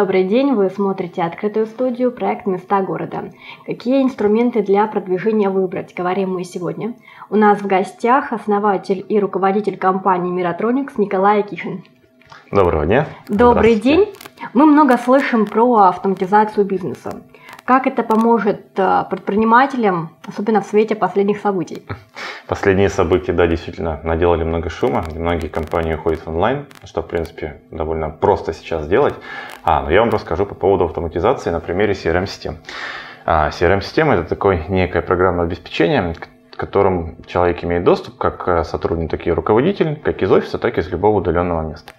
Добрый день, вы смотрите открытую студию проект «Места города». Какие инструменты для продвижения выбрать, говорим мы сегодня. У нас в гостях основатель и руководитель компании «Миротроникс» Николай Кишин. Доброго дня. Добрый день. Мы много слышим про автоматизацию бизнеса. Как это поможет э, предпринимателям, особенно в свете последних событий? Последние события, да, действительно, наделали много шума. Многие компании уходят в онлайн, что, в принципе, довольно просто сейчас сделать. А, но я вам расскажу по поводу автоматизации на примере CRM-систем. А, CRM-система – это такое некое программное обеспечение, к которым человек имеет доступ, как э, сотрудник, так и руководитель, как из офиса, так и из любого удаленного места.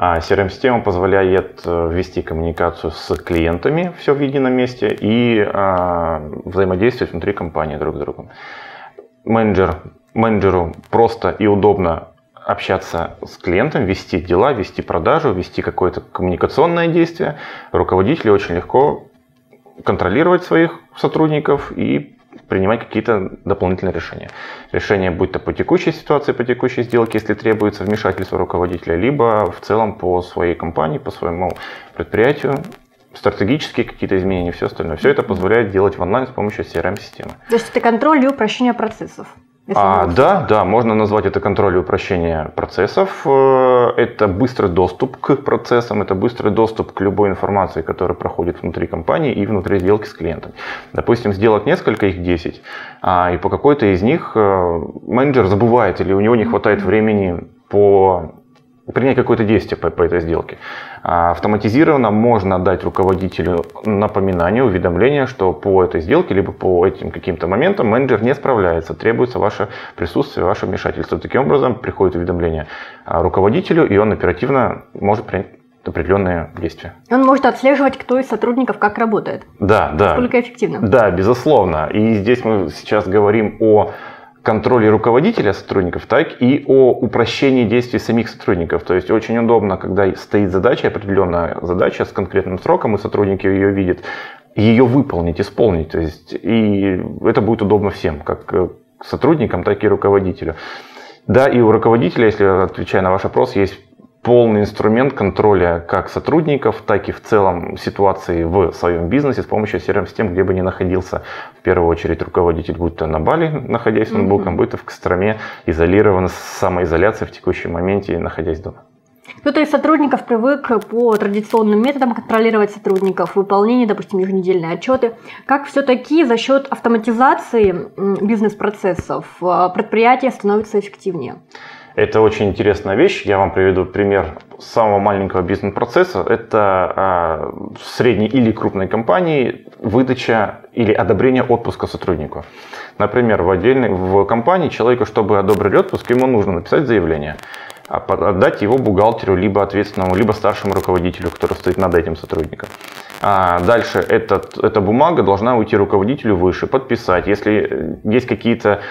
А CRM-система позволяет э, ввести коммуникацию с клиентами, все в едином месте, и а, взаимодействовать внутри компании друг с другом. Менеджер, менеджеру просто и удобно общаться с клиентом, вести дела, вести продажу, вести какое-то коммуникационное действие. Руководителю очень легко контролировать своих сотрудников и принимать какие-то дополнительные решения. Решения будь то по текущей ситуации, по текущей сделке, если требуется вмешательство руководителя, либо в целом по своей компании, по своему предприятию, стратегические какие-то изменения, все остальное. Все это позволяет делать в онлайн с помощью CRM-системы. То есть это контроль и упрощение процессов. А, да, да, можно назвать это контроль и упрощение процессов. Э, это быстрый доступ к процессам, это быстрый доступ к любой информации, которая проходит внутри компании и внутри сделки с клиентом. Допустим, сделать несколько, их 10, а, и по какой-то из них э, менеджер забывает или у него не хватает времени по принять какое-то действие по, по этой сделке. А автоматизированно можно дать руководителю напоминание, уведомление, что по этой сделке, либо по этим каким-то моментам менеджер не справляется, требуется ваше присутствие, ваше вмешательство. Таким образом приходит уведомление руководителю, и он оперативно может принять определенные действия. Он может отслеживать, кто из сотрудников как работает. Да, да. Насколько эффективно. Да, безусловно. И здесь мы сейчас говорим о контроле руководителя сотрудников, так и о упрощении действий самих сотрудников. То есть очень удобно, когда стоит задача, определенная задача с конкретным сроком, и сотрудники ее видят, ее выполнить, исполнить. То есть, и это будет удобно всем, как сотрудникам, так и руководителю. Да, и у руководителя, если отвечая на ваш вопрос, есть полный инструмент контроля как сотрудников, так и в целом ситуации в своем бизнесе с помощью CRM-систем, где бы ни находился в первую очередь руководитель, будь то на Бали, находясь с ноутбуком, будь то в Костроме, изолирован с самоизоляцией в текущем моменте, находясь дома. Кто-то из сотрудников привык по традиционным методам контролировать сотрудников, выполнение, допустим, еженедельные отчеты. Как все-таки за счет автоматизации бизнес-процессов э, предприятие становится эффективнее? Это очень интересная вещь. Я вам приведу пример самого маленького бизнес-процесса. Это а, средней или крупной компании выдача или одобрение отпуска сотруднику. Например, в отдельной в компании человеку, чтобы одобрить отпуск, ему нужно написать заявление, а отдать его бухгалтеру, либо ответственному, либо старшему руководителю, который стоит над этим сотрудником. А дальше этот, эта бумага должна уйти руководителю выше, подписать. Если есть какие-то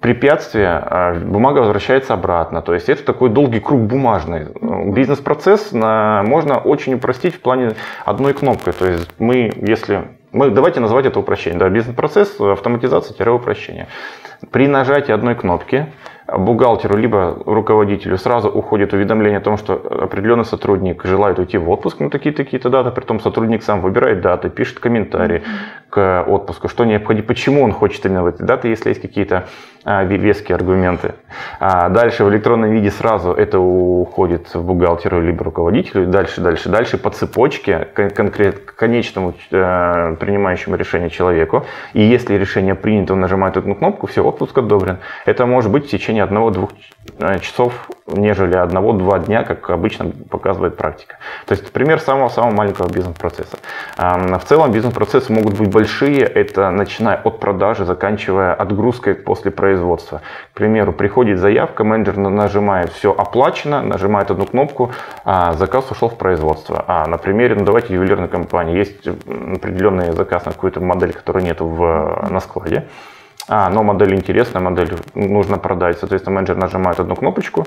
препятствие, а бумага возвращается обратно. То есть это такой долгий круг бумажный. Бизнес-процесс можно очень упростить в плане одной кнопкой. То есть мы, если мы, давайте назвать это упрощение. Да, бизнес-процесс, автоматизация-упрощение. При нажатии одной кнопки бухгалтеру либо руководителю сразу уходит уведомление о том, что определенный сотрудник желает уйти в отпуск на такие-такие-то даты, при том сотрудник сам выбирает даты, пишет комментарии mm-hmm. к отпуску, что необходимо, почему он хочет именно в эти даты, если есть какие-то веские аргументы. А дальше в электронном виде сразу это уходит в бухгалтеру либо руководителю, дальше, дальше, дальше по цепочке конкрет, к конечному э, принимающему решение человеку. И если решение принято, он нажимает эту кнопку, все, отпуск одобрен. Это может быть в течение одного-двух э, часов, нежели одного-два дня, как обычно показывает практика. То есть пример самого-самого маленького бизнес-процесса. В целом бизнес-процессы могут быть большие, это начиная от продажи, заканчивая отгрузкой после производства. К примеру, приходит заявка, менеджер нажимает «все оплачено», нажимает одну кнопку, а заказ ушел в производство. А на примере, ну давайте ювелирной компании, есть определенный заказ на какую-то модель, которой нет в, на складе. А, но модель интересная, модель нужно продать. Соответственно, менеджер нажимает одну кнопочку,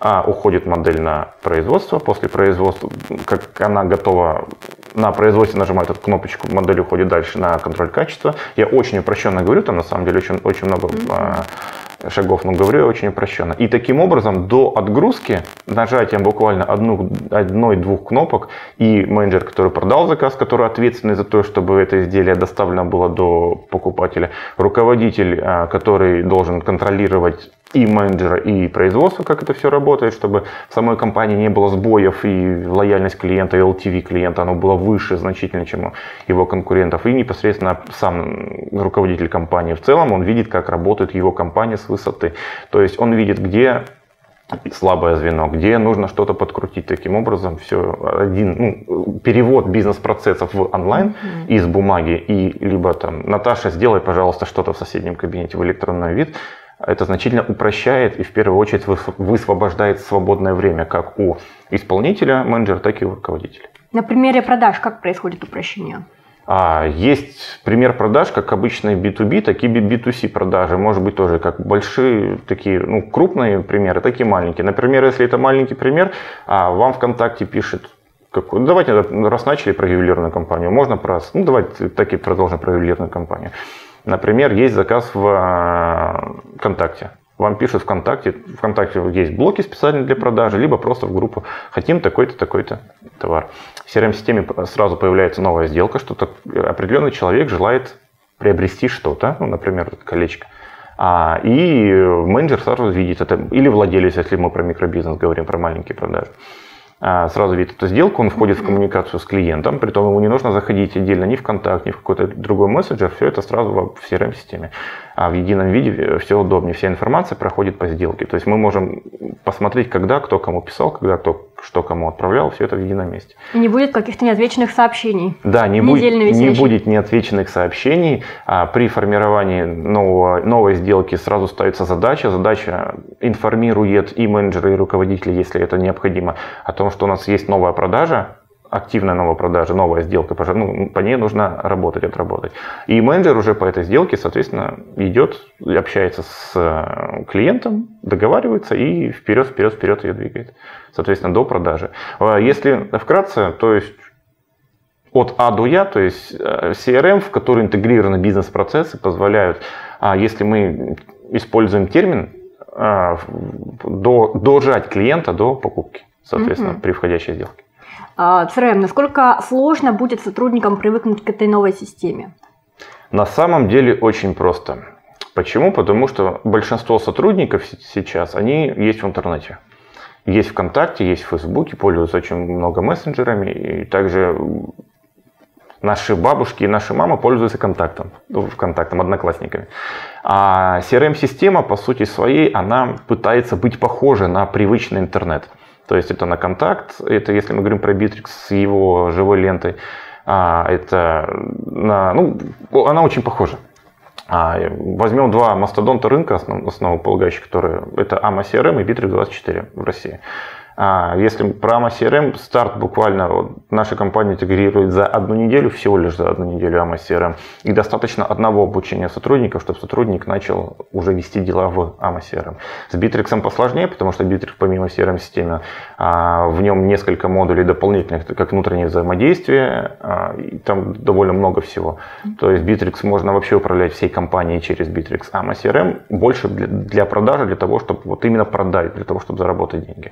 а, уходит модель на производство. После производства, как она готова на производстве, нажимает эту кнопочку, модель уходит дальше на контроль качества. Я очень упрощенно говорю, там на самом деле очень, очень много mm-hmm шагов, но говорю я очень упрощенно. И таким образом до отгрузки нажатием буквально одной-двух кнопок и менеджер, который продал заказ, который ответственный за то, чтобы это изделие доставлено было до покупателя, руководитель, а, который должен контролировать и менеджера, и производства, как это все работает, чтобы в самой компании не было сбоев и лояльность клиента, и LTV клиента, оно было выше значительно, чем у его конкурентов. И непосредственно сам руководитель компании в целом, он видит, как работает его компания с высоты. То есть он видит, где слабое звено, где нужно что-то подкрутить. Таким образом, все один ну, перевод бизнес-процессов в онлайн mm-hmm. из бумаги и либо там Наташа, сделай, пожалуйста, что-то в соседнем кабинете в электронный вид это значительно упрощает и в первую очередь высвобождает свободное время как у исполнителя, менеджера, так и у руководителя. На примере продаж как происходит упрощение? А, есть пример продаж, как обычные B2B, так и B2C продажи. Может быть тоже как большие, такие ну, крупные примеры, так и маленькие. Например, если это маленький пример, а вам ВКонтакте пишет какой, ну, давайте, раз начали про ювелирную компанию, можно про, ну, давайте так и продолжим про ювелирную компанию. Например, есть заказ в э, ВКонтакте. Вам пишут ВКонтакте, ВКонтакте есть блоки специальные для продажи, либо просто в группу «Хотим такой-то, такой-то товар». В CRM-системе сразу появляется новая сделка, что-то определенный человек желает приобрести что-то, ну, например, колечко. А, и менеджер сразу видит это, или владелец, если мы про микробизнес говорим, про маленькие продажи. А, сразу видит эту сделку, он входит в коммуникацию с клиентом, при том ему не нужно заходить отдельно ни в контакт, ни в какой-то другой мессенджер, все это сразу в CRM-системе а в едином виде все удобнее, вся информация проходит по сделке. То есть мы можем посмотреть, когда кто кому писал, когда кто что кому отправлял, все это в едином месте. И не будет каких-то неотвеченных сообщений. Да, не, будет, не будет неотвеченных сообщений. А при формировании нового, новой сделки сразу ставится задача. Задача информирует и менеджера, и руководителя, если это необходимо, о том, что у нас есть новая продажа, активная новая продажа, новая сделка, ну, по ней нужно работать, отработать. И менеджер уже по этой сделке, соответственно, идет, общается с э, клиентом, договаривается и вперед, вперед, вперед ее двигает. Соответственно, до продажи. А если вкратце, то есть от А до Я, то есть э, CRM, в который интегрированы бизнес-процессы, позволяют, а если мы используем термин, а, до, дожать клиента до покупки, соответственно, mm-hmm. при входящей сделке. CRM, насколько сложно будет сотрудникам привыкнуть к этой новой системе? На самом деле очень просто. Почему? Потому что большинство сотрудников сейчас, они есть в интернете. Есть ВКонтакте, есть в Фейсбуке, пользуются очень много мессенджерами. И также наши бабушки и наши мамы пользуются контактом, ну, ВКонтактом, одноклассниками. А CRM-система, по сути своей, она пытается быть похожа на привычный интернет. То есть это на контакт, это если мы говорим про Bittrex с его живой лентой, а, это на, ну, она очень похожа. А, возьмем два мастодонта рынка основ, основополагающих, которые это AMA CRM и Bittrex 24 в России. А если AMA CRM, старт буквально вот, наша компания интегрирует за одну неделю, всего лишь за одну неделю AMA CRM. И достаточно одного обучения сотрудников, чтобы сотрудник начал уже вести дела в AMA CRM. С Bittrex посложнее, потому что Bittrex помимо CRM-системы, а, в нем несколько модулей дополнительных, как внутреннее взаимодействие, а, и там довольно много всего. То есть Bittrex можно вообще управлять всей компанией через Bittrex. AMA CRM больше для, для продажи, для того, чтобы вот именно продать, для того, чтобы заработать деньги.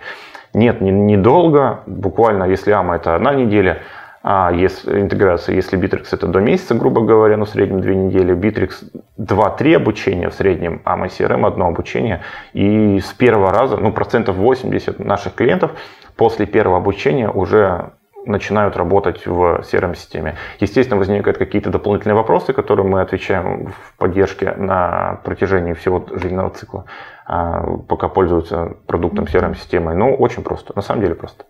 Нет, недолго, не буквально, если AMA это одна неделя, а если интеграция, если Bittrex это до месяца, грубо говоря, ну в среднем две недели, Bittrex 2-3 обучения в среднем, а CRM одно обучение. И с первого раза, ну процентов 80 наших клиентов после первого обучения уже начинают работать в CRM-системе. Естественно, возникают какие-то дополнительные вопросы, которые мы отвечаем в поддержке на протяжении всего жизненного цикла, а, пока пользуются продуктом CRM-системы. Но очень просто, на самом деле просто.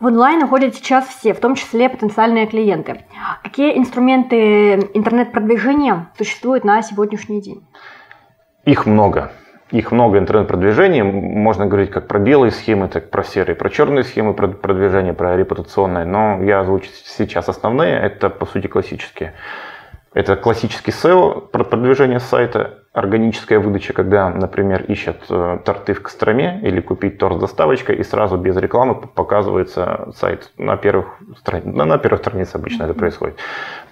В онлайн уходят сейчас все, в том числе потенциальные клиенты. Какие инструменты интернет-продвижения существуют на сегодняшний день? Их много их много интернет-продвижений. Можно говорить как про белые схемы, так про серые, про черные схемы продвижения, про репутационные. Но я озвучу сейчас основные. Это, по сути, классические. Это классический SEO, продвижение сайта, органическая выдача, когда, например, ищут э, торты в Костроме или купить торт с доставочкой, и сразу без рекламы показывается сайт на первых страницах. На первой странице обычно это происходит.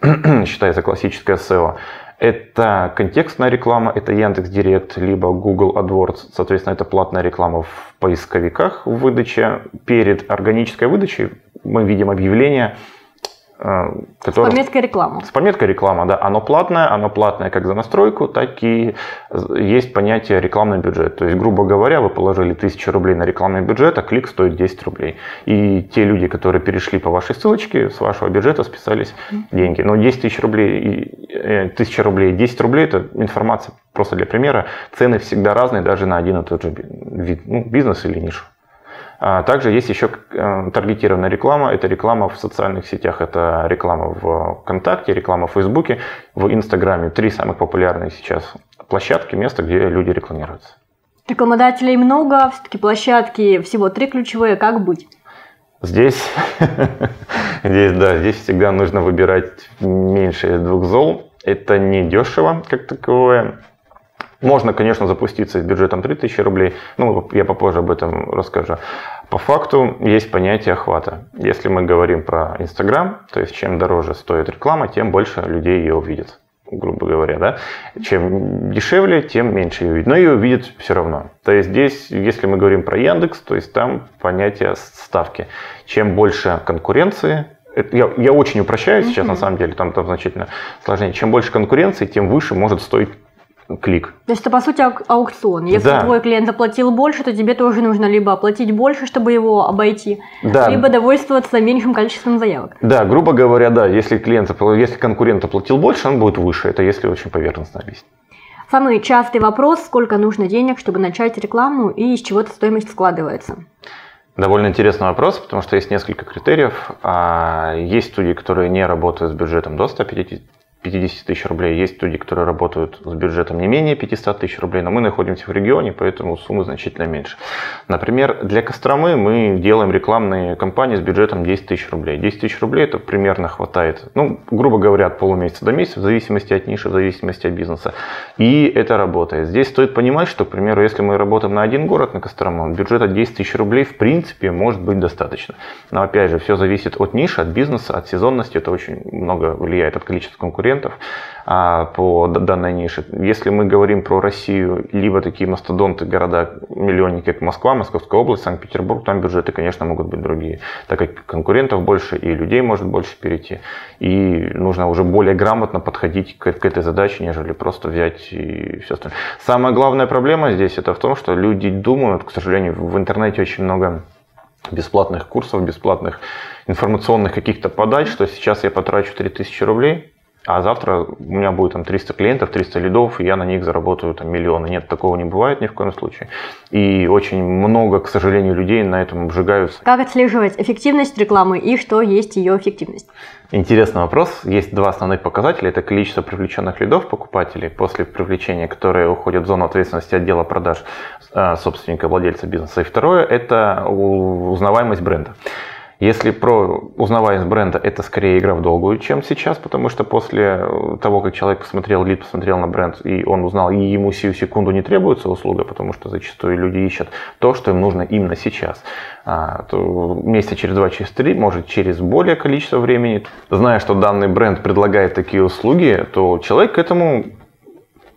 Считается классическое SEO. Это контекстная реклама, это Яндекс Директ, либо Google AdWords. Соответственно, это платная реклама в поисковиках в выдаче. Перед органической выдачей мы видим объявление Который... С пометкой реклама. С пометкой реклама, да. Оно платное, оно платное как за настройку, так и есть понятие рекламный бюджет. То есть, грубо говоря, вы положили 1000 рублей на рекламный бюджет, а клик стоит 10 рублей. И те люди, которые перешли по вашей ссылочке, с вашего бюджета списались деньги. Но 10 тысяч рублей, 1000 э, рублей 10 рублей – это информация просто для примера. Цены всегда разные даже на один и тот же ну, бизнес или нишу. А также есть еще э, таргетированная реклама. Это реклама в социальных сетях. Это реклама в ВКонтакте, реклама в Фейсбуке, в Инстаграме. Три самых популярные сейчас площадки, места, где люди рекламируются. Рекламодателей много, все-таки площадки всего три ключевые. Как быть? Здесь, здесь, да, здесь всегда нужно выбирать меньше двух зол. Это не дешево, как таковое. Можно, конечно, запуститься с бюджетом 3000 рублей, ну, я попозже об этом расскажу. По факту есть понятие охвата. Если мы говорим про Инстаграм, то есть чем дороже стоит реклама, тем больше людей ее увидят грубо говоря, да, чем дешевле, тем меньше ее видит. Но ее видят все равно. То есть здесь, если мы говорим про Яндекс, то есть там понятие ставки. Чем больше конкуренции, это, я, я очень упрощаю сейчас, mm-hmm. на самом деле, там, там значительно сложнее. Чем больше конкуренции, тем выше может стоить клик. То есть это по сути аукцион. Если да. твой клиент заплатил больше, то тебе тоже нужно либо оплатить больше, чтобы его обойти, да. либо довольствоваться меньшим количеством заявок. Да, грубо говоря, да, если клиент, если конкурент оплатил больше, он будет выше. Это если очень поверхностно объяснить. Самый частый вопрос, сколько нужно денег, чтобы начать рекламу и из чего эта стоимость складывается? Довольно интересный вопрос, потому что есть несколько критериев. А, есть студии, которые не работают с бюджетом до 150 50 тысяч рублей. Есть люди, которые работают с бюджетом не менее 500 тысяч рублей, но мы находимся в регионе, поэтому суммы значительно меньше. Например, для Костромы мы делаем рекламные кампании с бюджетом 10 тысяч рублей. 10 тысяч рублей это примерно хватает, ну, грубо говоря, от полумесяца до месяца, в зависимости от ниши, в зависимости от бизнеса. И это работает. Здесь стоит понимать, что, к примеру, если мы работаем на один город, на Кострому, бюджета 10 тысяч рублей в принципе может быть достаточно. Но опять же, все зависит от ниши, от бизнеса, от сезонности, это очень много влияет от количества конкурентов конкурентов а, по данной нише. Если мы говорим про Россию, либо такие мастодонты города миллионники, как Москва, Московская область, Санкт-Петербург, там бюджеты, конечно, могут быть другие, так как конкурентов больше и людей может больше перейти. И нужно уже более грамотно подходить к, к этой задаче, нежели просто взять и все остальное. Самая главная проблема здесь это в том, что люди думают, к сожалению, в интернете очень много бесплатных курсов, бесплатных информационных каких-то подач, что сейчас я потрачу 3000 рублей, а завтра у меня будет там 300 клиентов, 300 лидов, и я на них заработаю там миллионы. Нет, такого не бывает ни в коем случае. И очень много, к сожалению, людей на этом обжигаются. Как отслеживать эффективность рекламы и что есть ее эффективность? Интересный вопрос. Есть два основных показателя. Это количество привлеченных лидов покупателей после привлечения, которые уходят в зону ответственности отдела продаж э, собственника, владельца бизнеса. И второе – это узнаваемость бренда. Если про узнаваемость бренда, это скорее игра в долгую, чем сейчас, потому что после того, как человек посмотрел лид, посмотрел на бренд, и он узнал, и ему сию секунду не требуется услуга, потому что зачастую люди ищут то, что им нужно именно сейчас. А, то месяца через два, через три, может через более количество времени. Зная, что данный бренд предлагает такие услуги, то человек к этому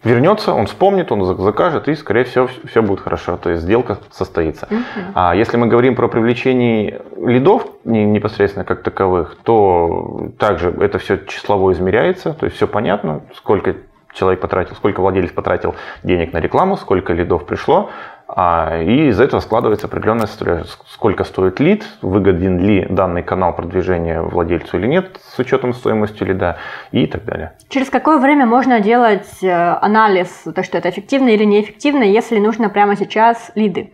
вернется, он вспомнит, он закажет, и, скорее всего, все будет хорошо. То есть сделка состоится. Uh-huh. А если мы говорим про привлечение лидов непосредственно как таковых, то также это все числово измеряется, то есть все понятно, сколько человек потратил, сколько владелец потратил денег на рекламу, сколько лидов пришло, и из этого складывается определенная история, сколько стоит лид, выгоден ли данный канал продвижения владельцу или нет с учетом стоимости лида и так далее. Через какое время можно делать э, анализ, то что это эффективно или неэффективно, если нужно прямо сейчас лиды?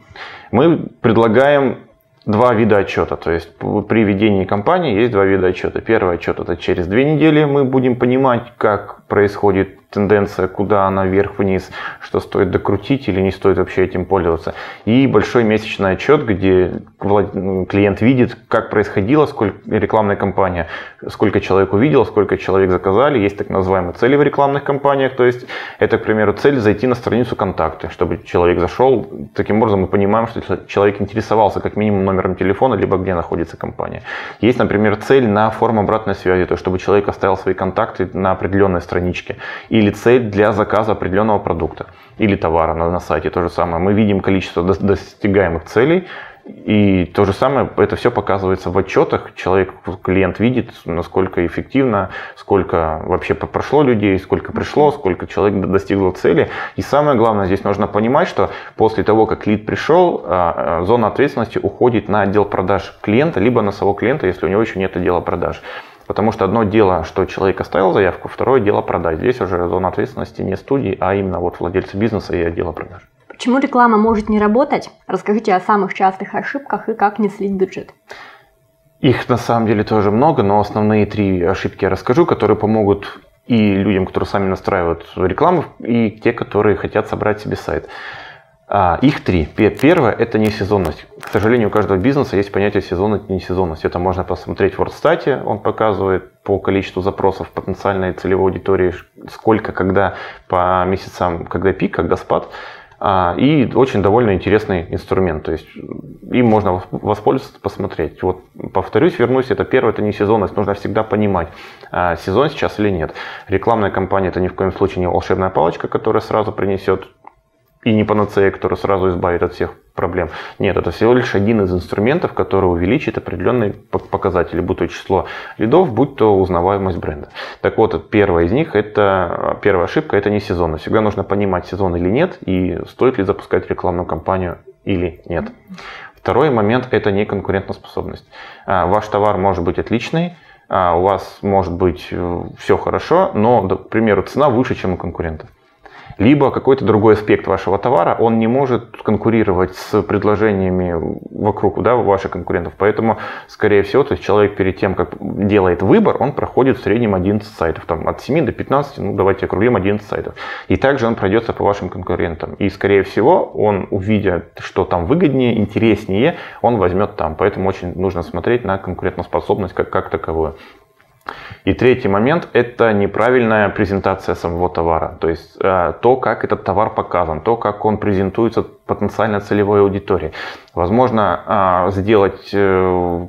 Мы предлагаем два вида отчета. То есть при ведении кампании есть два вида отчета. Первый отчет это через две недели мы будем понимать, как происходит тенденция, куда она вверх-вниз, что стоит докрутить или не стоит вообще этим пользоваться. И большой месячный отчет, где ну, клиент видит, как происходила сколько рекламная кампания, сколько человек увидел, сколько человек заказали. Есть так называемые цели в рекламных кампаниях. То есть это, к примеру, цель зайти на страницу контакты, чтобы человек зашел. Таким образом мы понимаем, что человек интересовался как минимум номером телефона, либо где находится компания. Есть, например, цель на форму обратной связи, то есть чтобы человек оставил свои контакты на определенной страничке, или цель для заказа определенного продукта или товара на, на сайте. То же самое. Мы видим количество достигаемых целей, и то же самое, это все показывается в отчетах. Человек, клиент видит, насколько эффективно, сколько вообще прошло людей, сколько пришло, сколько человек достигло цели. И самое главное, здесь нужно понимать, что после того, как лид пришел, а, а, зона ответственности уходит на отдел продаж клиента, либо на самого клиента, если у него еще нет отдела продаж. Потому что одно дело, что человек оставил заявку, второе дело продать. Здесь уже зона ответственности не студии, а именно вот владельца бизнеса и отдела продаж. Почему реклама может не работать? Расскажите о самых частых ошибках и как не слить бюджет. Их на самом деле тоже много, но основные три ошибки я расскажу, которые помогут и людям, которые сами настраивают рекламу, и те, которые хотят собрать себе сайт. А, их три. Первое – это несезонность. К сожалению, у каждого бизнеса есть понятие сезонность и несезонность. Это можно посмотреть в WordStat, он показывает по количеству запросов потенциальной целевой аудитории, сколько, когда, по месяцам, когда пик, когда спад. А, и очень довольно интересный инструмент. То есть им можно воспользоваться, посмотреть. Вот повторюсь, вернусь, это первое, это не сезонность. Нужно всегда понимать, а, сезон сейчас или нет. Рекламная кампания это ни в коем случае не волшебная палочка, которая сразу принесет и не панацея, которая сразу избавит от всех проблем. Нет, это всего лишь один из инструментов, который увеличит определенные показатели, будь то число лидов, будь то узнаваемость бренда. Так вот, первая из них, это первая ошибка, это не сезон. Всегда нужно понимать, сезон или нет, и стоит ли запускать рекламную кампанию или нет. Второй момент – это неконкурентоспособность. А, ваш товар может быть отличный, а, у вас может быть э, все хорошо, но, к примеру, цена выше, чем у конкурентов либо какой-то другой аспект вашего товара, он не может конкурировать с предложениями вокруг да, ваших конкурентов. Поэтому, скорее всего, то есть человек перед тем, как делает выбор, он проходит в среднем 11 сайтов. Там, от 7 до 15, ну давайте округлим 11 сайтов. И также он пройдется по вашим конкурентам. И, скорее всего, он, увидя, что там выгоднее, интереснее, он возьмет там. Поэтому очень нужно смотреть на конкурентоспособность как, как таковую. И третий момент – это неправильная презентация самого товара. То есть э, то, как этот товар показан, то, как он презентуется потенциально целевой аудитории. Возможно, э, сделать э,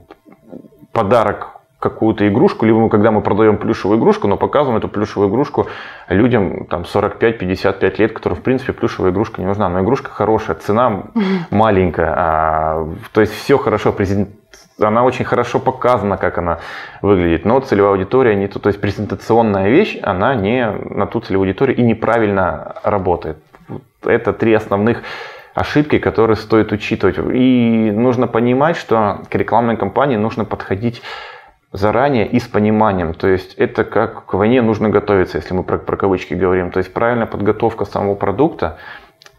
подарок какую-то игрушку, либо мы, когда мы продаем плюшевую игрушку, но показываем эту плюшевую игрушку людям там 45-55 лет, которым, в принципе, плюшевая игрушка не нужна. Но игрушка хорошая, цена маленькая, а, то есть все хорошо презентуется она очень хорошо показана, как она выглядит, но целевая аудитория не то, то есть презентационная вещь, она не на ту целевую аудиторию и неправильно работает. Это три основных ошибки, которые стоит учитывать. И нужно понимать, что к рекламной кампании нужно подходить заранее и с пониманием. То есть это как к войне нужно готовиться, если мы про, про кавычки говорим. То есть правильная подготовка самого продукта –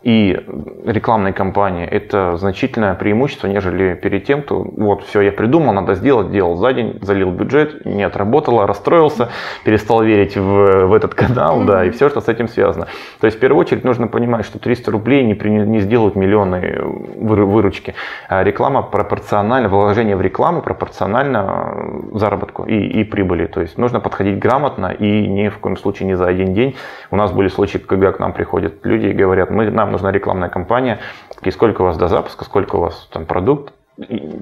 и рекламной кампании это значительное преимущество, нежели перед тем, кто вот все я придумал, надо сделать, делал за день, залил бюджет, не отработало, расстроился, перестал верить в, в этот канал, mm-hmm. да, и все, что с этим связано. То есть в первую очередь нужно понимать, что 300 рублей не, не сделают миллионы выручки. А реклама пропорциональна, вложение в рекламу пропорционально заработку и, и прибыли. То есть нужно подходить грамотно и ни в коем случае не за один день. У нас были случаи, когда к нам приходят люди и говорят, мы, нам нужна рекламная кампания, и сколько у вас до запуска, сколько у вас там продукт,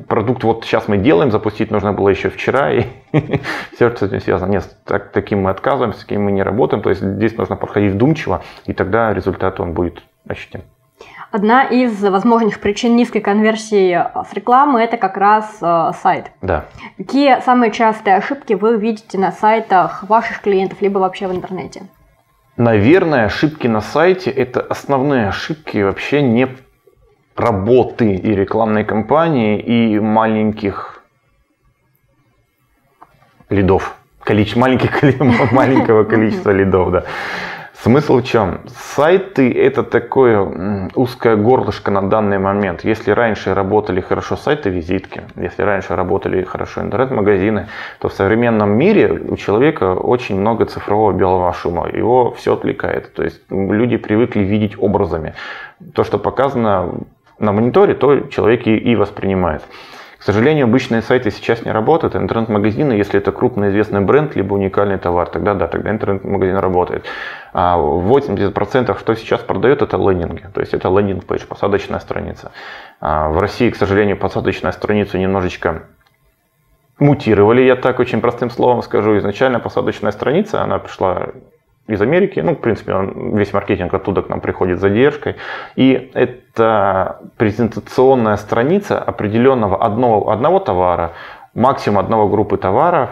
продукт вот сейчас мы делаем, запустить нужно было еще вчера, и все, что с этим связано. Нет, так, таким мы отказываемся, с таким мы не работаем. То есть здесь нужно подходить вдумчиво, и тогда результат он будет ощутим. Одна из возможных причин низкой конверсии с рекламы – это как раз э, сайт. Да. Какие самые частые ошибки вы видите на сайтах ваших клиентов, либо вообще в интернете? Наверное, ошибки на сайте – это основные ошибки вообще не работы и рекламной кампании, и маленьких лидов. Количество, маленьких, маленького количества лидов, да. Смысл в чем? Сайты это такое узкое горлышко на данный момент. Если раньше работали хорошо сайты-визитки, если раньше работали хорошо интернет-магазины, то в современном мире у человека очень много цифрового белого шума. Его все отвлекает. То есть люди привыкли видеть образами. То, что показано на мониторе, то человек и воспринимает. К сожалению, обычные сайты сейчас не работают. Интернет-магазины, если это крупный известный бренд, либо уникальный товар, тогда да, тогда интернет-магазин работает. А 80% что сейчас продает, это лендинги. То есть это лендинг-пейдж, посадочная страница. А в России, к сожалению, посадочная страницу немножечко мутировали, я так очень простым словом скажу. Изначально посадочная страница, она пришла из Америки. Ну, в принципе, он, весь маркетинг оттуда к нам приходит с задержкой. И это презентационная страница определенного одного, одного товара, максимум одного группы товаров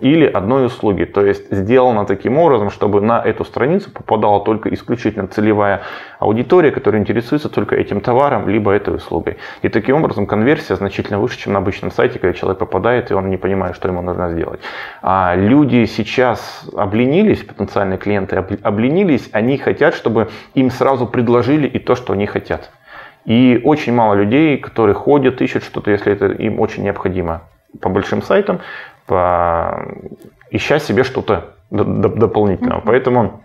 или одной услуги. То есть сделано таким образом, чтобы на эту страницу попадала только исключительно целевая аудитория, которая интересуется только этим товаром, либо этой услугой. И таким образом конверсия значительно выше, чем на обычном сайте, когда человек попадает и он не понимает, что ему нужно сделать. А люди сейчас обленились, потенциальные клиенты обленились, они хотят, чтобы им сразу предложили и то, что они хотят. И очень мало людей, которые ходят, ищут что-то, если это им очень необходимо по большим сайтам, по... ища себе что-то дополнительного. Mm-hmm. Поэтому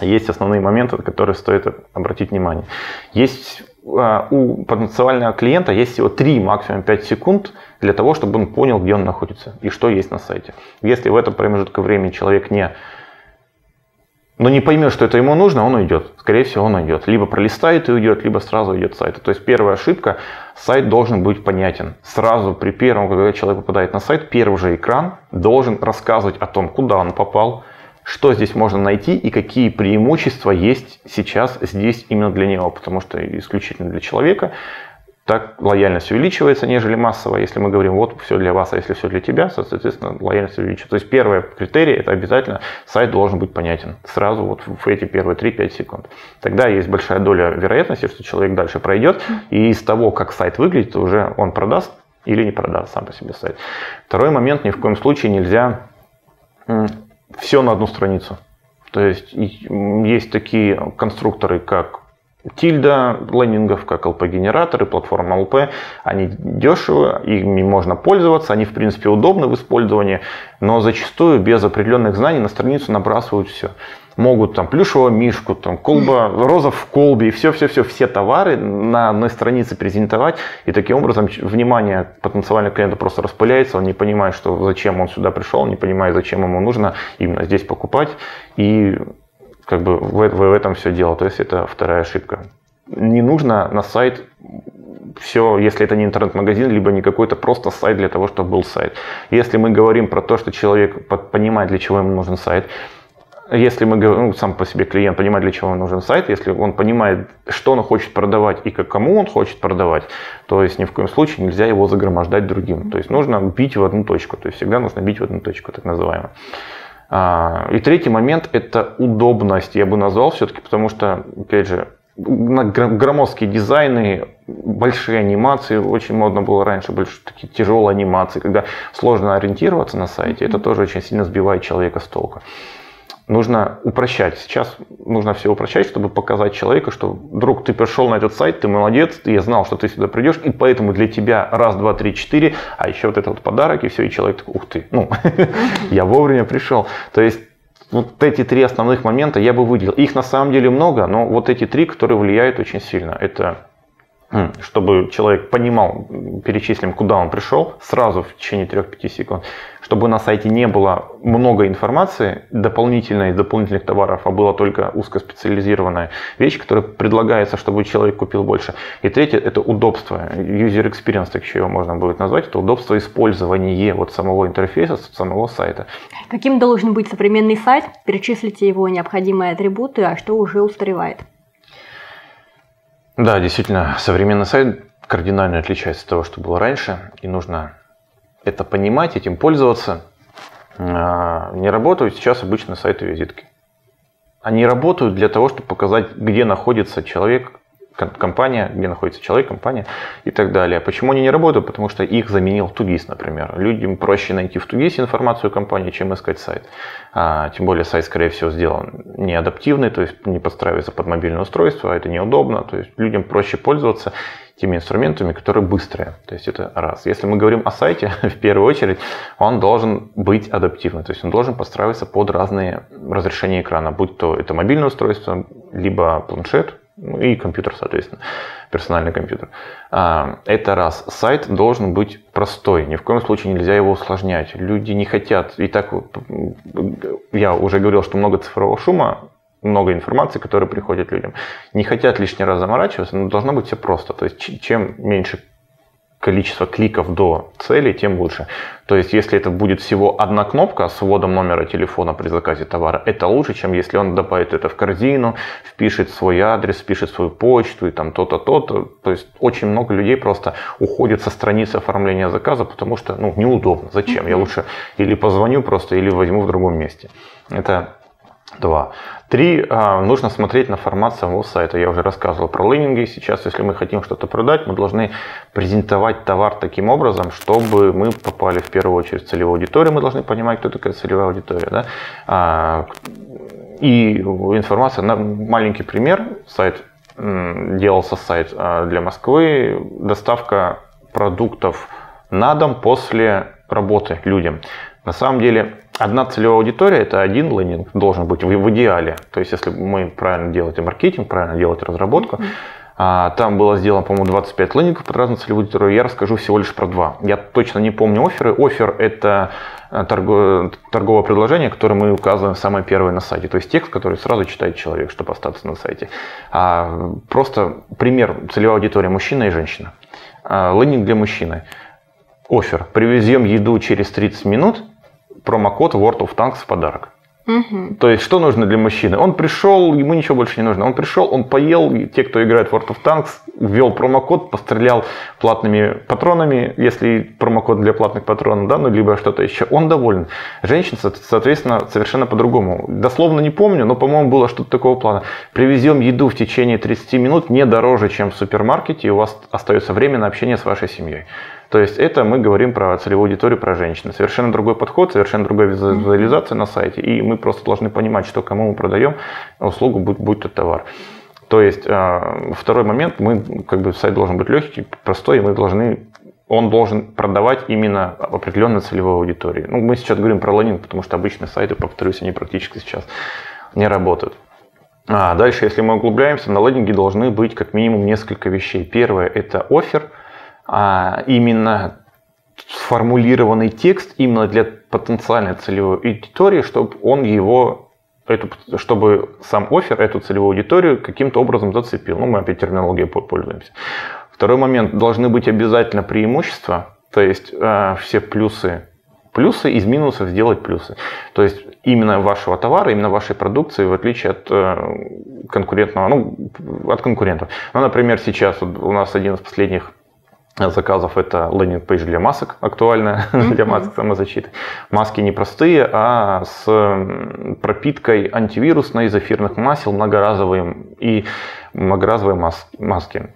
есть основные моменты, на которые стоит обратить внимание. Есть а, у потенциального клиента есть всего 3, максимум 5 секунд для того, чтобы он понял, где он находится и что есть на сайте. Если в этом промежутке времени человек не но не поймет, что это ему нужно, он уйдет. Скорее всего, он уйдет. Либо пролистает и уйдет, либо сразу уйдет с сайта. То есть первая ошибка, сайт должен быть понятен. Сразу при первом, когда человек попадает на сайт, первый же экран должен рассказывать о том, куда он попал, что здесь можно найти и какие преимущества есть сейчас здесь именно для него. Потому что исключительно для человека так лояльность увеличивается, нежели массово. Если мы говорим, вот все для вас, а если все для тебя, соответственно, лояльность увеличивается. То есть первый критерий, это обязательно сайт должен быть понятен. Сразу вот в эти первые 3-5 секунд. Тогда есть большая доля вероятности, что человек дальше пройдет, и из того, как сайт выглядит, уже он продаст или не продаст сам по себе сайт. Второй момент, ни в коем случае нельзя все на одну страницу. То есть есть такие конструкторы, как Тильда лендингов, как LP-генераторы, платформа LP, они дешевы, ими можно пользоваться, они в принципе удобны в использовании, но зачастую без определенных знаний на страницу набрасывают все. Могут там плюшевого мишку, там колба, роза в колбе, и все-все-все, все товары на одной странице презентовать, и таким образом внимание потенциального клиента просто распыляется, он не понимает, что зачем он сюда пришел, не понимает, зачем ему нужно именно здесь покупать, и как бы в, в, в этом все дело. То есть это вторая ошибка. Не нужно на сайт все, если это не интернет-магазин, либо не какой-то просто сайт для того, чтобы был сайт. Если мы говорим про то, что человек понимает, для чего ему нужен сайт, если мы говорим, ну, сам по себе клиент понимает, для чего ему нужен сайт, если он понимает, что он хочет продавать и к кому он хочет продавать, то есть ни в коем случае нельзя его загромождать другим. То есть нужно бить в одну точку. То есть всегда нужно бить в одну точку, так называемую. А, и третий момент – это удобность, я бы назвал все-таки, потому что, опять же, громоздкие дизайны, большие анимации, очень модно было раньше, больше такие тяжелые анимации, когда сложно ориентироваться на сайте, это тоже очень сильно сбивает человека с толка нужно упрощать. Сейчас нужно все упрощать, чтобы показать человеку, что, друг, ты пришел на этот сайт, ты молодец, я знал, что ты сюда придешь, и поэтому для тебя раз, два, три, четыре, а еще вот этот вот подарок, и все, и человек такой, ух ты, ну, я вовремя пришел. То есть вот эти три основных момента я бы выделил. Их на самом деле много, но вот эти три, которые влияют очень сильно. Это чтобы человек понимал, перечислим, куда он пришел, сразу в течение 3-5 секунд, чтобы на сайте не было много информации дополнительной, дополнительных товаров, а была только узкоспециализированная вещь, которая предлагается, чтобы человек купил больше. И третье – это удобство, user experience, так еще его можно будет назвать, это удобство использования вот самого интерфейса, самого сайта. Каким должен быть современный сайт? Перечислите его необходимые атрибуты, а что уже устаревает? Да, действительно, современный сайт кардинально отличается от того, что было раньше, и нужно это понимать, этим пользоваться. А, не работают сейчас обычно сайты-визитки. Они работают для того, чтобы показать, где находится человек, компания, где находится человек, компания и так далее. Почему они не работают? Потому что их заменил Тугис, например. Людям проще найти в Тугисе информацию о компании, чем искать сайт. А, тем более сайт, скорее всего, сделан не адаптивный, то есть не подстраивается под мобильное устройство, а это неудобно. То есть людям проще пользоваться теми инструментами, которые быстрые. То есть это раз. Если мы говорим о сайте, в первую очередь, он должен быть адаптивным. То есть он должен подстраиваться под разные разрешения экрана, будь то это мобильное устройство, либо планшет, и компьютер, соответственно, персональный компьютер. А, это раз. Сайт должен быть простой, ни в коем случае нельзя его усложнять. Люди не хотят, и так я уже говорил, что много цифрового шума, много информации, которая приходит людям. Не хотят лишний раз заморачиваться, но должно быть все просто. То есть чем меньше количество кликов до цели, тем лучше. То есть, если это будет всего одна кнопка с вводом номера телефона при заказе товара, это лучше, чем если он добавит это в корзину, впишет свой адрес, впишет свою почту и там то-то, то-то. То есть, очень много людей просто уходит со страницы оформления заказа, потому что ну, неудобно. Зачем? Я лучше или позвоню просто, или возьму в другом месте. Это Два. Три. А, нужно смотреть на формат самого сайта. Я уже рассказывал про лендинги. Сейчас, если мы хотим что-то продать, мы должны презентовать товар таким образом, чтобы мы попали в первую очередь в целевую аудиторию. Мы должны понимать, кто такая целевая аудитория. Да? А, и информация, на маленький пример, сайт, делался сайт а, для Москвы, доставка продуктов на дом после работы людям. На самом деле, одна целевая аудитория – это один лендинг должен быть в, в идеале. То есть, если мы правильно делаем маркетинг, правильно делать разработку, а, там было сделано, по-моему, 25 лендингов под разную целевую аудиторию. Я расскажу всего лишь про два. Я точно не помню оферы. Офер – это э, торговое, торговое предложение, которое мы указываем самое первое на сайте. То есть текст, который сразу читает человек, чтобы остаться на сайте. А, просто пример целевой аудитории – мужчина и женщина. А, лендинг для мужчины. Офер. Привезем еду через 30 минут – промокод World of Tanks в подарок. Угу. То есть, что нужно для мужчины? Он пришел, ему ничего больше не нужно. Он пришел, он поел, те, кто играет в World of Tanks, ввел промокод, пострелял платными патронами, если промокод для платных патронов, да, ну, либо что-то еще. Он доволен. Женщина, соответственно, совершенно по-другому. Дословно не помню, но, по-моему, было что-то такого плана. Привезем еду в течение 30 минут не дороже, чем в супермаркете, и у вас остается время на общение с вашей семьей. То есть это мы говорим про целевую аудиторию, про женщин. Совершенно другой подход, совершенно другая визуализация на сайте. И мы просто должны понимать, что кому мы продаем услугу, будь, будь то товар. То есть а, второй момент, мы как бы сайт должен быть легкий, простой, и мы должны он должен продавать именно определенной целевой аудитории. Ну, мы сейчас говорим про лендинг, потому что обычные сайты, повторюсь, они практически сейчас не работают. А дальше, если мы углубляемся, на лендинге должны быть как минимум несколько вещей. Первое – это офер – а именно сформулированный текст именно для потенциальной целевой аудитории, чтобы он его эту, чтобы сам офер эту целевую аудиторию каким-то образом зацепил. Ну, мы опять терминологией пользуемся. Второй момент. Должны быть обязательно преимущества, то есть э, все плюсы плюсы из минусов сделать плюсы. То есть именно вашего товара, именно вашей продукции, в отличие от э, конкурентного, ну, от конкурентов. Ну, например, сейчас вот у нас один из последних заказов это лендинг-пейдж для масок, актуальная mm-hmm. для масок самозащиты. Маски не простые, а с пропиткой антивирусной из эфирных масел многоразовые и многоразовые маски.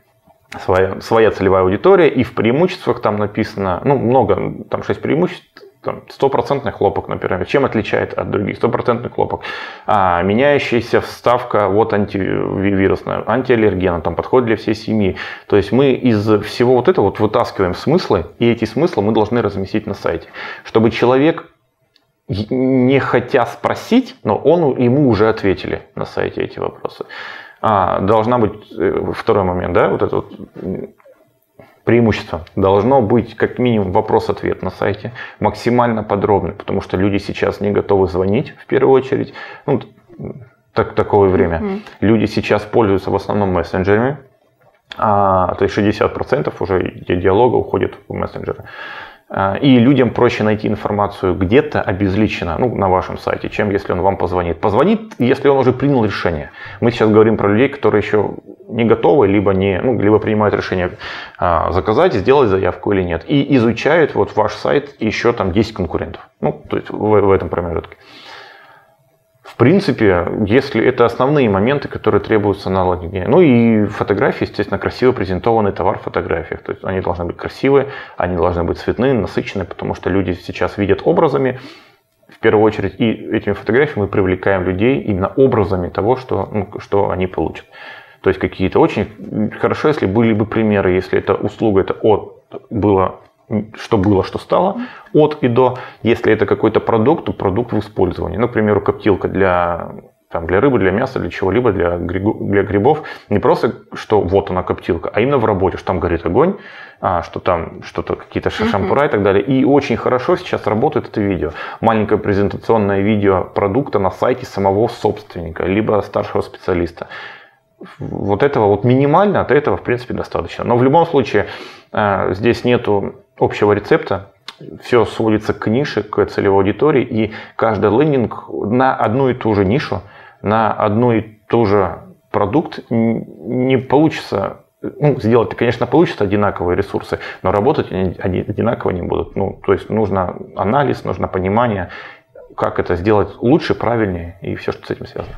Своя, своя целевая аудитория, и в преимуществах там написано, ну, много, там 6 преимуществ, там, стопроцентный хлопок, например. Чем отличает от других? Стопроцентный хлопок. А, меняющаяся вставка вот антивирусная, антиаллергена, там подходит для всей семьи. То есть мы из всего вот этого вот вытаскиваем смыслы, и эти смыслы мы должны разместить на сайте. Чтобы человек не хотя спросить, но он, ему уже ответили на сайте эти вопросы. А, должна быть э, второй момент, да, вот это вот преимущество. Должно быть как минимум вопрос-ответ на сайте, максимально подробный, потому что люди сейчас не готовы звонить в первую очередь. Ну, так, такое время. Mm-hmm. Люди сейчас пользуются в основном мессенджерами, а, то есть 60% уже диалога уходит в мессенджеры. А, и людям проще найти информацию где-то обезличенно, ну, на вашем сайте, чем если он вам позвонит. Позвонит, если он уже принял решение. Мы сейчас говорим про людей, которые еще не готовы, либо, не, ну, либо принимают решение а, заказать, сделать заявку или нет. И изучают вот ваш сайт еще там 10 конкурентов. Ну, то есть в, в этом промежутке. Принципе, если это основные моменты, которые требуются на логике. Ну и фотографии, естественно, красиво презентованный товар в фотографиях. То есть они должны быть красивые, они должны быть цветные, насыщенные, потому что люди сейчас видят образами, в первую очередь, и этими фотографиями мы привлекаем людей именно образами того, что, ну, что они получат. То есть какие-то очень хорошо, если были бы примеры, если это услуга, это от было что было, что стало, от и до. Если это какой-то продукт, то продукт в использовании. Ну, к примеру, коптилка для, там, для рыбы, для мяса, для чего-либо, для, для грибов. Не просто, что вот она коптилка, а именно в работе, что там горит огонь, а, что там что-то, какие-то шампура и так далее. И очень хорошо сейчас работает это видео. Маленькое презентационное видео продукта на сайте самого собственника, либо старшего специалиста Вот этого вот минимально, от этого, в принципе, достаточно. Но в любом случае э, здесь нету общего рецепта. Все сводится к нише, к целевой аудитории, и каждый лендинг на одну и ту же нишу, на одну и ту же продукт не получится ну, сделать, конечно, получится одинаковые ресурсы, но работать они одинаково не будут. Ну, то есть нужно анализ, нужно понимание, как это сделать лучше, правильнее и все, что с этим связано.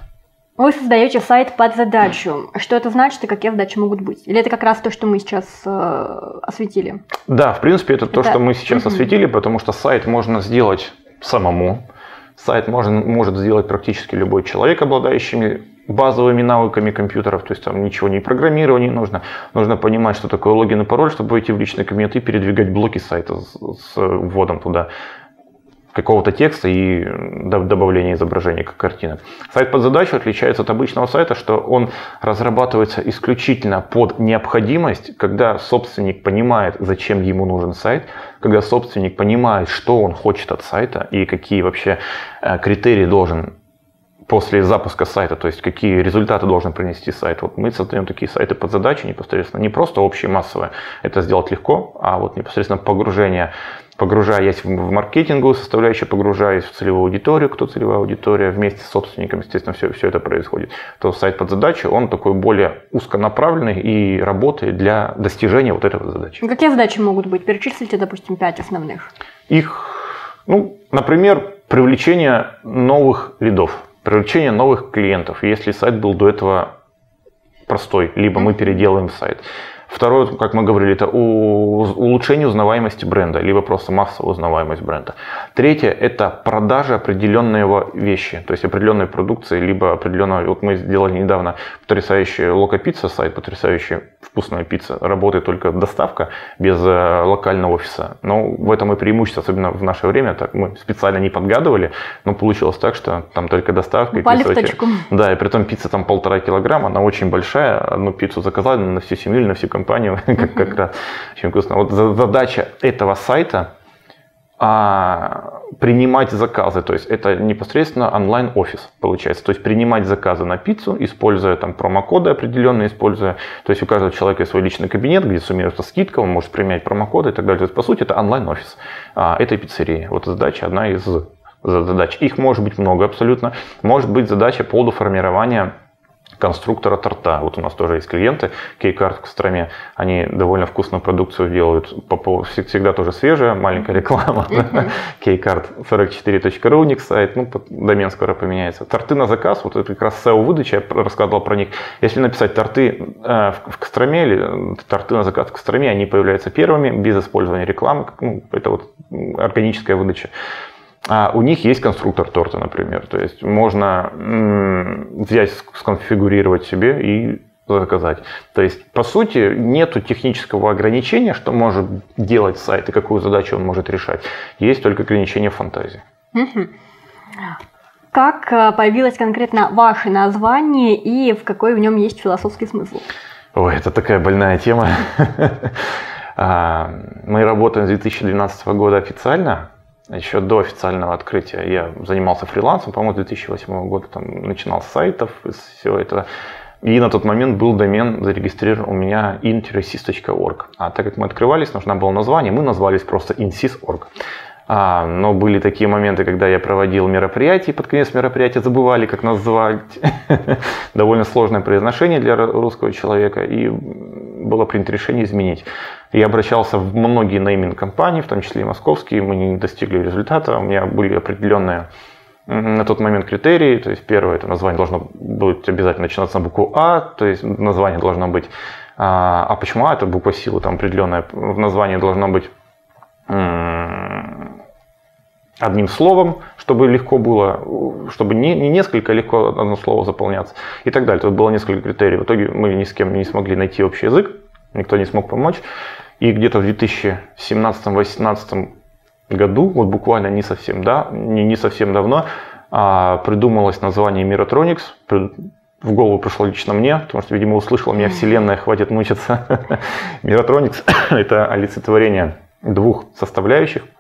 Вы создаете сайт под задачу. Что это значит и какие задачи могут быть? Или это как раз то, что мы сейчас э, осветили? Да, в принципе, это, это... то, что мы сейчас угу. осветили, потому что сайт можно сделать самому. Сайт можно, может сделать практически любой человек, обладающий базовыми навыками компьютеров, то есть там ничего не программирование нужно. Нужно понимать, что такое логин и пароль, чтобы войти в личный кабинет и передвигать блоки сайта с, с вводом туда какого-то текста и добавления изображения как картинок. Сайт под задачу отличается от обычного сайта, что он разрабатывается исключительно под необходимость, когда собственник понимает, зачем ему нужен сайт, когда собственник понимает, что он хочет от сайта и какие вообще э, критерии должен после запуска сайта, то есть какие результаты должен принести сайт. Вот мы создаем такие сайты под задачи непосредственно, не просто общие массовые, это сделать легко, а вот непосредственно погружение погружаясь в маркетинговую составляющую, погружаясь в целевую аудиторию, кто целевая аудитория, вместе с собственником, естественно, все, все это происходит, то сайт под задачу, он такой более узконаправленный и работает для достижения вот этой задачи. Какие задачи могут быть? Перечислите, допустим, пять основных. Их, ну, например, привлечение новых лидов, привлечение новых клиентов, если сайт был до этого простой, либо мы переделаем сайт. Второе, как мы говорили, это улучшение узнаваемости бренда, либо просто массовая узнаваемость бренда. Третье – это продажа определенного вещи, то есть определенной продукции, либо определенного... Вот мы сделали недавно потрясающий Лока Пицца сайт, потрясающий вкусная пицца. Работает только доставка без э, локального офиса. Но в этом и преимущество, особенно в наше время. Так мы специально не подгадывали, но получилось так, что там только доставка. Упали в точку. Да, и при этом пицца там полтора килограмма, она очень большая. Одну пиццу заказали на всю семью или на всю компанию компанию, как, как раз очень вкусно. Вот задача этого сайта а, принимать заказы, то есть это непосредственно онлайн-офис получается, то есть принимать заказы на пиццу, используя там промокоды определенные, используя, то есть у каждого человека есть свой личный кабинет, где суммируется скидка, он может применять промокоды и так далее. То есть по сути это онлайн-офис а, этой пиццерии. Вот задача одна из задач. Их может быть много абсолютно. Может быть задача по поводу формирования конструктора торта. Вот у нас тоже есть клиенты Кейкарт в Костроме. Они довольно вкусную продукцию делают. Всегда тоже свежая, маленькая реклама. Кейкарт44.ru у них сайт. Ну, домен скоро поменяется. Торты на заказ. Вот это как раз SEO-выдача, я рассказывал про них. Если написать торты э, в Костроме или торты на заказ в Костроме, они появляются первыми, без использования рекламы. Ну, это вот органическая выдача. А у них есть конструктор торта, например. То есть можно взять, сконфигурировать себе и заказать. То есть, по сути, нет технического ограничения, что может делать сайт и какую задачу он может решать. Есть только ограничение фантазии. Как э, появилось конкретно ваше название и в какой в нем есть философский смысл? Ой, это такая больная тема. А, мы работаем с 2012 года официально, еще до официального открытия я занимался фрилансом, по-моему, с 2008 года там начинал с сайтов, из всего этого. И на тот момент был домен зарегистрирован у меня in-sys.org. А так как мы открывались, нужно было название, мы назвались просто insys.org. А, но были такие моменты, когда я проводил мероприятия, и под конец мероприятия забывали, как нас. Довольно сложное произношение для русского человека, и было принято решение изменить. Я обращался в многие нейминг-компании, в том числе и московские, мы не достигли результата, у меня были определенные на тот момент критерии, то есть первое, это название должно быть обязательно начинаться на букву А, то есть название должно быть, а, а почему А, это буква силы, там определенное, в названии должно быть одним словом, чтобы легко было, чтобы не, не несколько легко одно слово заполняться и так далее. Тут было несколько критериев. В итоге мы ни с кем не смогли найти общий язык, никто не смог помочь. И где-то в 2017-2018 году, вот буквально не совсем, да, не, не совсем давно, а, придумалось название Miratronics. В голову пришло лично мне, потому что, видимо, услышала меня вселенная, хватит мучиться. Miratronics – это олицетворение двух составляющих –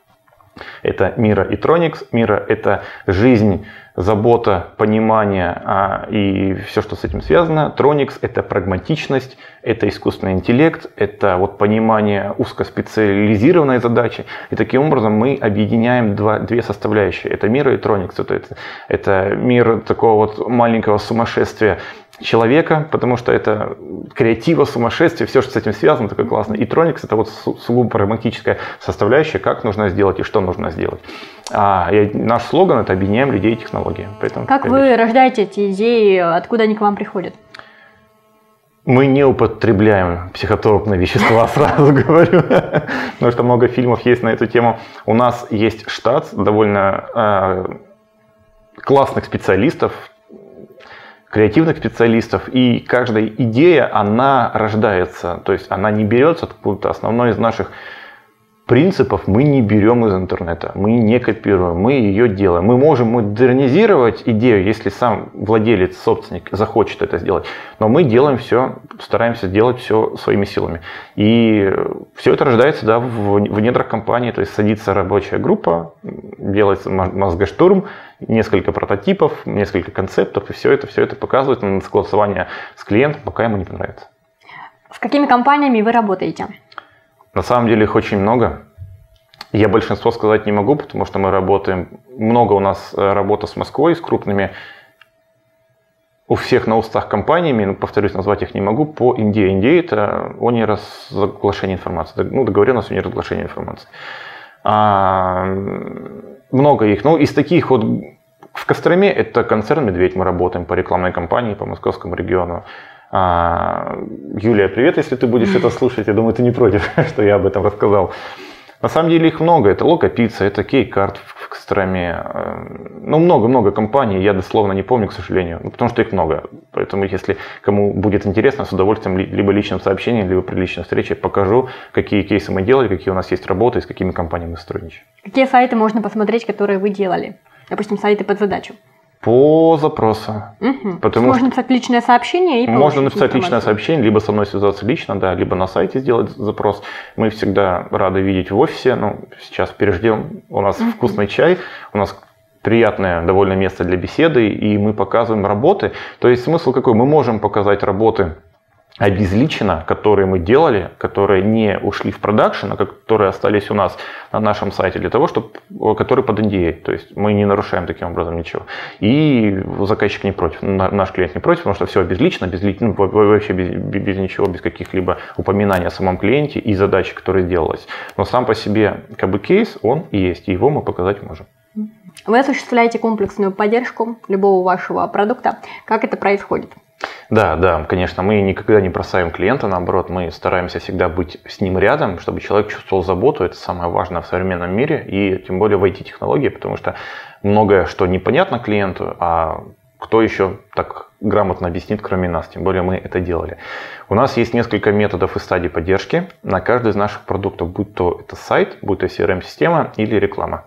Это Мира и Троникс. Мира – это жизнь, забота, понимание а, и все, что с этим связано. Троникс – это прагматичность, это искусственный интеллект, это вот понимание узкоспециализированной задачи. И таким образом мы объединяем два, две составляющие. Это Мира и Троникс. Это, это, это мир такого вот маленького сумасшествия, человека, потому что это креатива, сумасшествие, все, что с этим связано, такое классно. И Tronix это вот сугубо прагматическая составляющая, как нужно сделать и что нужно сделать. А и наш слоган это объединяем людей и технологии. Поэтому, как конечно. вы рождаете эти идеи, откуда они к вам приходят? Мы не употребляем психотропные вещества, сразу говорю, потому что много фильмов есть на эту тему. У нас есть штат довольно э, классных специалистов, креативных специалистов, и каждая идея, она рождается, то есть она не берется откуда-то. Основной из наших принципов мы не берем из интернета, мы не копируем, мы ее делаем. Мы можем модернизировать идею, если сам владелец, собственник захочет это сделать, но мы делаем все, стараемся делать все своими силами. И все это рождается да, в, в недрах компании, то есть садится рабочая группа, делается мозгоштурм, несколько прототипов, несколько концептов, и все это, все это показывает на согласование с клиентом, пока ему не понравится. С какими компаниями вы работаете? На самом деле их очень много. Я большинство сказать не могу, потому что мы работаем, много у нас э, работа с Москвой, с крупными, у всех на устах компаниями, ну, повторюсь, назвать их не могу, по Индии. Индия это о неразглашении информации, ну, договоренность о неразглашении информации. А, много их. Ну, из таких вот в Костроме это концерн «Медведь», мы работаем по рекламной кампании по московскому региону. А, Юлия, привет, если ты будешь это слушать, я думаю, ты не против, что я об этом рассказал. На самом деле их много. Это Лока Пицца, это Кейкарт в Костроме. Э, ну, много-много компаний. Я дословно не помню, к сожалению. Ну, потому что их много. Поэтому, если кому будет интересно, с удовольствием либо личным сообщением, либо при личной встрече покажу, какие кейсы мы делали, какие у нас есть работы и с какими компаниями мы сотрудничаем. Какие сайты можно посмотреть, которые вы делали? Допустим, сайты под задачу. По запросу. Угу. Потому можно написать личное сообщение и Можно написать личное сообщение, либо со мной связаться лично, да, либо на сайте сделать запрос. Мы всегда рады видеть в офисе. Ну, сейчас переждем. У нас угу. вкусный чай, у нас приятное довольно место для беседы, и мы показываем работы. То есть смысл какой? Мы можем показать работы обезличено, которые мы делали, которые не ушли в продакшн, а которые остались у нас на нашем сайте для того, чтобы, которые под NDA. То есть мы не нарушаем таким образом ничего. И заказчик не против, наш клиент не против, потому что все обезлично, безлично, ну, вообще без, без ничего, без каких-либо упоминаний о самом клиенте и задаче, которая сделалась. Но сам по себе как бы кейс, он и есть, и его мы показать можем. Вы осуществляете комплексную поддержку любого вашего продукта. Как это происходит? Да, да, конечно, мы никогда не бросаем клиента, наоборот, мы стараемся всегда быть с ним рядом, чтобы человек чувствовал заботу, это самое важное в современном мире, и тем более в IT-технологии, потому что многое, что непонятно клиенту, а кто еще так грамотно объяснит, кроме нас, тем более мы это делали. У нас есть несколько методов и стадий поддержки на каждый из наших продуктов, будь то это сайт, будь то CRM-система или реклама.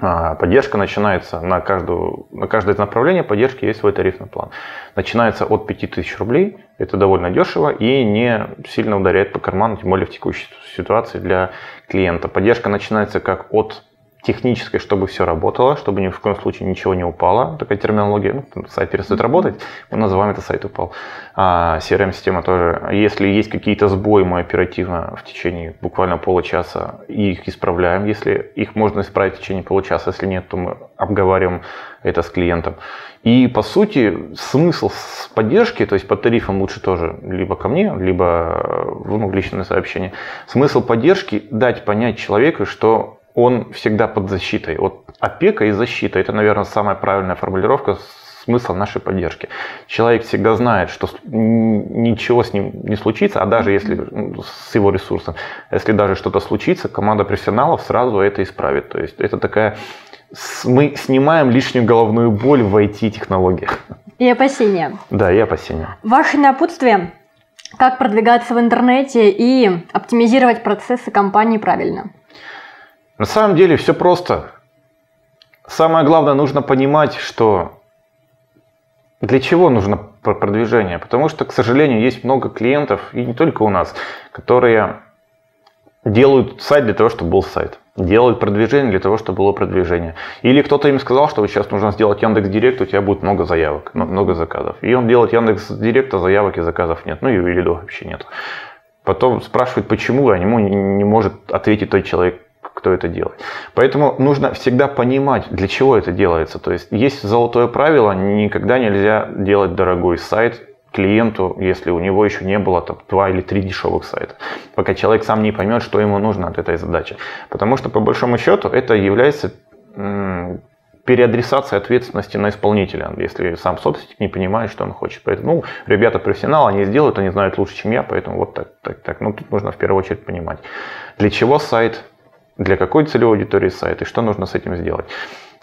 А, поддержка начинается на, каждую, на каждое направление поддержки есть свой тарифный план. Начинается от 5000 рублей, это довольно дешево и не сильно ударяет по карману, тем более в текущей ситуации для клиента. Поддержка начинается как от технической, чтобы все работало, чтобы ни в коем случае ничего не упало. Такая терминология. Ну, сайт перестает работать, мы называем это сайт упал. А CRM-система тоже. Если есть какие-то сбои, мы оперативно в течение буквально получаса их исправляем. Если их можно исправить в течение получаса, если нет, то мы обговариваем это с клиентом. И по сути смысл с поддержки, то есть по тарифам лучше тоже либо ко мне, либо ну, в личное сообщение. Смысл поддержки дать понять человеку, что он всегда под защитой. Вот опека и защита – это, наверное, самая правильная формулировка смысла нашей поддержки. Человек всегда знает, что ничего с ним не случится, а даже если с его ресурсом, если даже что-то случится, команда профессионалов сразу это исправит. То есть это такая мы снимаем лишнюю головную боль в IT-технологиях. И опасения. Да, и опасения. Ваше напутствие, как продвигаться в интернете и оптимизировать процессы компании правильно? На самом деле все просто. Самое главное, нужно понимать, что для чего нужно продвижение. Потому что, к сожалению, есть много клиентов, и не только у нас, которые делают сайт для того, чтобы был сайт. делают продвижение для того, чтобы было продвижение. Или кто-то им сказал, что вот сейчас нужно сделать Яндекс Директ, у тебя будет много заявок, много заказов. И он делает Яндекс Директ, а заявок и заказов нет. Ну или вообще нет. Потом спрашивает, почему, а ему не может ответить тот человек, кто это делает. Поэтому нужно всегда понимать, для чего это делается. То есть есть золотое правило, никогда нельзя делать дорогой сайт клиенту, если у него еще не было там, два или три дешевых сайта, пока человек сам не поймет, что ему нужно от этой задачи. Потому что, по большому счету, это является переадресация ответственности на исполнителя, если сам собственник не понимает, что он хочет. Поэтому, ну, ребята профессионалы, они сделают, они знают лучше, чем я, поэтому вот так, так, так. Ну, тут нужно в первую очередь понимать, для чего сайт, для какой целевой аудитории сайт и что нужно с этим сделать.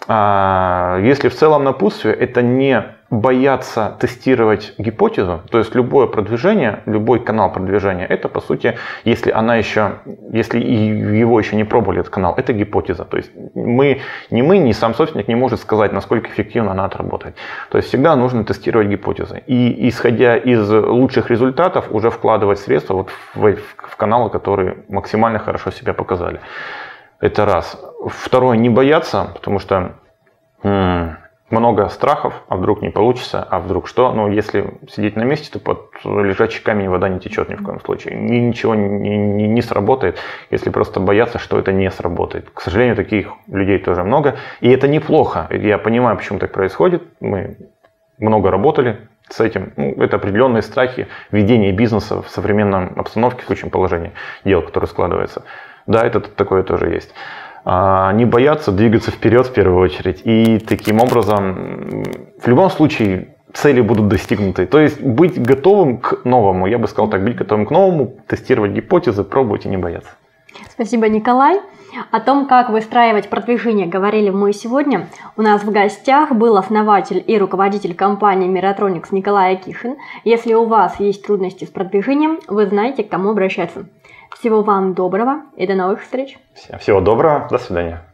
А, если в целом напутствие, это не бояться тестировать гипотезу, то есть любое продвижение, любой канал продвижения, это по сути, если она еще, если его еще не пробовали этот канал, это гипотеза. То есть мы, ни мы, ни сам собственник не может сказать, насколько эффективно она отработает. То есть всегда нужно тестировать гипотезы. И исходя из лучших результатов, уже вкладывать средства вот в, в каналы, которые максимально хорошо себя показали. Это раз. Второе, не бояться, потому что много страхов, а вдруг не получится, а вдруг что. Но если сидеть на месте, то под лежачий камень вода не течет ни в коем случае. Ничего не, не, не сработает, если просто бояться, что это не сработает. К сожалению, таких людей тоже много. И это неплохо. Я понимаю, почему так происходит. Мы много работали с этим. Ну, это определенные страхи ведения бизнеса в современном обстановке, в случае положении дел, которое складывается. Да, это такое тоже есть. А, не бояться двигаться вперед в первую очередь. И таким образом, в любом случае, цели будут достигнуты. То есть быть готовым к новому. Я бы сказал так, быть готовым к новому, тестировать гипотезы, пробовать и не бояться. Спасибо, Николай. О том, как выстраивать продвижение, говорили мы сегодня. У нас в гостях был основатель и руководитель компании Miratronics Николай Акишин. Если у вас есть трудности с продвижением, вы знаете, к кому обращаться. Всего вам доброго и до новых встреч. Всего доброго, до свидания.